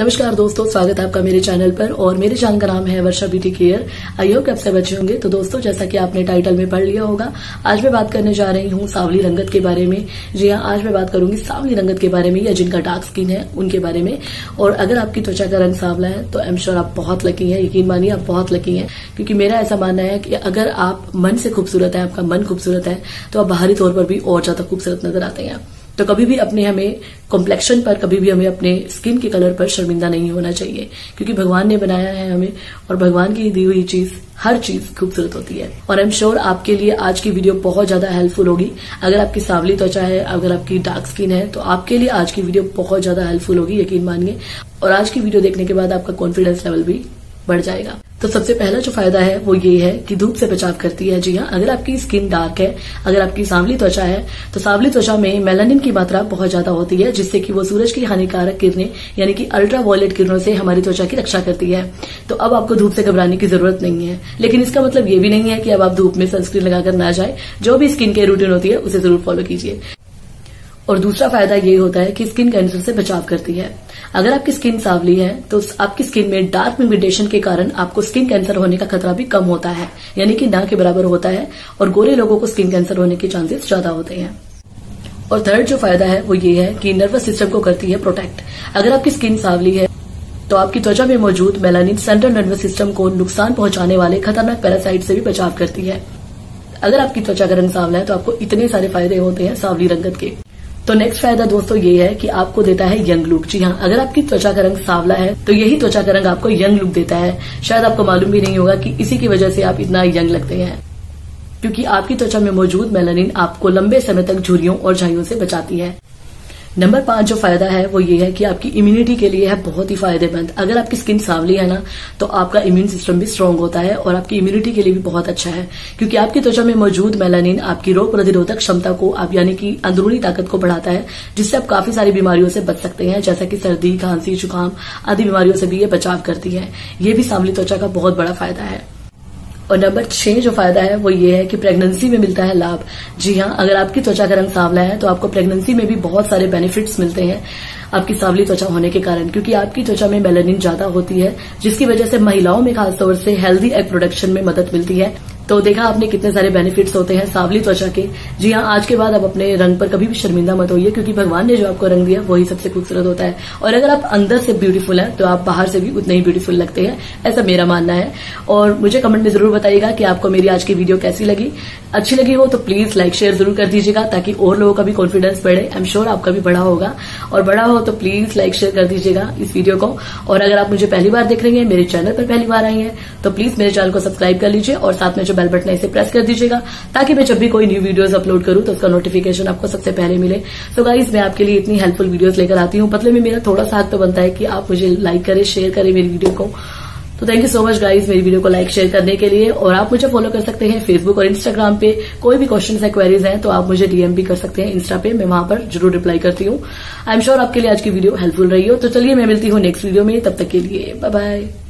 नमस्कार दोस्तों, स्वागत है आपका मेरे चैनल पर और मेरे चैनल का नाम है Varsha beauty care. I hope आपसे बच्चे होंगे। तो दोस्तों, जैसा कि आपने टाइटल में पढ़ लिया होगा, आज मैं बात करने जा रही हूँ सावली रंगत के बारे में। जी हाँ आज मैं बात करूँगी सावली रंगत के बारे में या जिनका डार्क स्किन है, उनके बारे में। और अगर आपकी त्वचा का रंग सावला है तो आई एम श्योर आप बहुत लकी है। यकीन मानिए, आप बहुत लकी है। क्योंकि मेरा ऐसा मानना है कि अगर आप मन से खूबसूरत है, आपका मन खूबसूरत है तो आप बाहरी तौर पर भी और ज़्यादा खूबसूरत नज़र आते हैं। तो कभी भी अपने हमें कॉम्प्लेक्शन पर, कभी भी हमें अपने स्किन के कलर पर शर्मिंदा नहीं होना चाहिए। क्योंकि भगवान ने बनाया है हमें और भगवान की दी हुई चीज़, हर चीज़ खूबसूरत होती है। और आई एम श्योर आपके लिए आज की वीडियो बहुत ज़्यादा हेल्पफुल होगी। अगर आपकी सावली त्वचा है, अगर आपकी डार्क स्किन है तो आपके लिए आज की वीडियो बहुत ज़्यादा हेल्पफुल होगी, यकीन मानिए। और आज की वीडियो देखने के बाद आपका कॉन्फिडेंस लेवल भी बढ़ जाएगा। तो सबसे पहला जो फ़ायदा है वो ये है कि धूप से बचाव करती है। जी हाँ अगर आपकी स्किन डार्क है, अगर आपकी सांवली त्वचा है तो सांवली त्वचा में मेलानिन की मात्रा बहुत ज़्यादा होती है, जिससे कि वो सूरज की हानिकारक किरणें, यानी कि अल्ट्रा वायलेट किरणों से हमारी त्वचा की रक्षा करती है। तो अब आपको धूप से घबराने की ज़रूरत नहीं है। लेकिन इसका मतलब ये भी नहीं है कि अब आप धूप में सनस्क्रीन लगाकर ना जाए। जो भी स्किन केयर रूटीन होती है, उसे ज़रूर फॉलो कीजिए। और दूसरा फ़ायदा ये होता है कि स्किन कैंसर से बचाव करती है। अगर आपकी स्किन सावली है तो आपकी स्किन में डार्क पिगमेंटेशन के कारण आपको स्किन कैंसर होने का खतरा भी कम होता है। यानी कि ना के बराबर होता है और गोरे लोगों को स्किन कैंसर होने के चांसेस ज़्यादा होते हैं। और थर्ड जो फ़ायदा है, वो ये है कि नर्वस सिस्टम को करती है प्रोटेक्ट अगर आपकी स्किन सावली है तो आपकी त्वचा में मौजूद मेलानिन सेंट्रल नर्वस सिस्टम को नुकसान पहुँचाने वाले खतरनाक पैरासाइट से भी बचाव करती है। अगर आपकी त्वचा का रंग सावला है तो आपको इतने सारे फ़ायदे होते हैं सावली रंगत के। तो नेक्स्ट फ़ायदा दोस्तों ये है कि आपको देता है यंग लुक। जी हाँ अगर आपकी त्वचा का रंग सावला है तो यही त्वचा का रंग आपको यंग लुक देता है। शायद आपको मालूम भी नहीं होगा कि इसी की वजह से आप इतना यंग लगते हैं। क्योंकि आपकी त्वचा में मौजूद मेलानिन आपको लंबे समय तक झुरियों और झाइयों से बचाती है। नंबर पाँच जो फ़ायदा है वो ये है कि आपकी इम्यूनिटी के लिए है बहुत ही फ़ायदेमंद। अगर आपकी स्किन सावली है ना तो आपका इम्यून सिस्टम भी स्ट्रांग होता है और आपकी इम्यूनिटी के लिए भी बहुत अच्छा है। क्योंकि आपकी त्वचा में मौजूद मेलानिन आपकी रोग प्रतिरोधक क्षमता को आप यानी कि अंदरूनी ताकत को बढ़ाता है, जिससे आप काफ़ी सारी बीमारियों से बच सकते हैं, जैसा कि सर्दी, खांसी, जुकाम आदि बीमारियों से भी ये बचाव करती है। ये भी सावली त्वचा का बहुत बड़ा फ़ायदा है। और नंबर छह जो फ़ायदा है, वो ये है कि प्रेगनेंसी में मिलता है लाभ। जी हाँ अगर आपकी त्वचा का रंग सांवला है तो आपको प्रेगनेंसी में भी बहुत सारे बेनिफिट्स मिलते हैं आपकी सांवली त्वचा होने के कारण, क्योंकि आपकी त्वचा में मेलानिन ज़्यादा होती है, जिसकी वजह से महिलाओं में खासतौर से हेल्दी एग प्रोडक्शन में मदद मिलती है। तो देखा आपने कितने सारे बेनिफिट्स होते हैं सावली त्वचा के। जी हाँ आज के बाद आप अपने रंग पर कभी भी शर्मिंदा मत होइए, क्योंकि भगवान ने जो आपको रंग दिया, वही सबसे खूबसूरत होता है। और अगर आप अंदर से ब्यूटीफुल हैं तो आप बाहर से भी उतने ही ब्यूटीफुल लगते हैं, ऐसा मेरा मानना है। और मुझे कमेंट में ज़रूर बताइएगा कि आपको मेरी आज की वीडियो कैसी लगी। अच्छी लगी हो तो प्लीज़ लाइक शेयर ज़रूर कर दीजिएगा, ताकि और लोगों का भी कॉन्फिडेंस बढ़े। आई एम श्योर आपका भी बढ़ा होगा। और बड़ा हो तो प्लीज़ लाइक शेयर कर दीजिएगा इस वीडियो को। और अगर आप मुझे पहली बार देख रही हैं, मेरे चैनल पर पहली बार आई हैं तो प्लीज़ मेरे चैनल को सब्सक्राइब कर लीजिए और साथ में जो बेल बटन इसे प्रेस कर दीजिएगा, ताकि मैं जब भी कोई न्यू वीडियोस अपलोड करूँ तो उसका नोटिफिकेशन आपको सबसे पहले मिले। तो गाइज़ मैं आपके लिए इतनी हेल्पफुल वीडियोस लेकर आती हूँ। पतले में मेरा थोड़ा सा हाथ तो बनता है कि आप मुझे लाइक करें शेयर करें मेरी वीडियो को। तो thank you so much guys मेरी वीडियो को लाइक शेयर करने के लिए। और आप मुझे फॉलो कर सकते हैं फेसबुक और इंस्टाग्राम पे। कोई भी क्वेश्चन है क्वेरीज हैं तो आप मुझे डीएम भी कर सकते हैं इंस्टा पे। मैं वहाँ पर ज़रूर रिप्लाई करती हूँ। आई एम श्योर आपके लिए आज की वीडियो हेल्पफुल रही हो। तो चलिए मैं मिलती हूँ नेक्स्ट वीडियो में। तब तक के लिए बाय बाय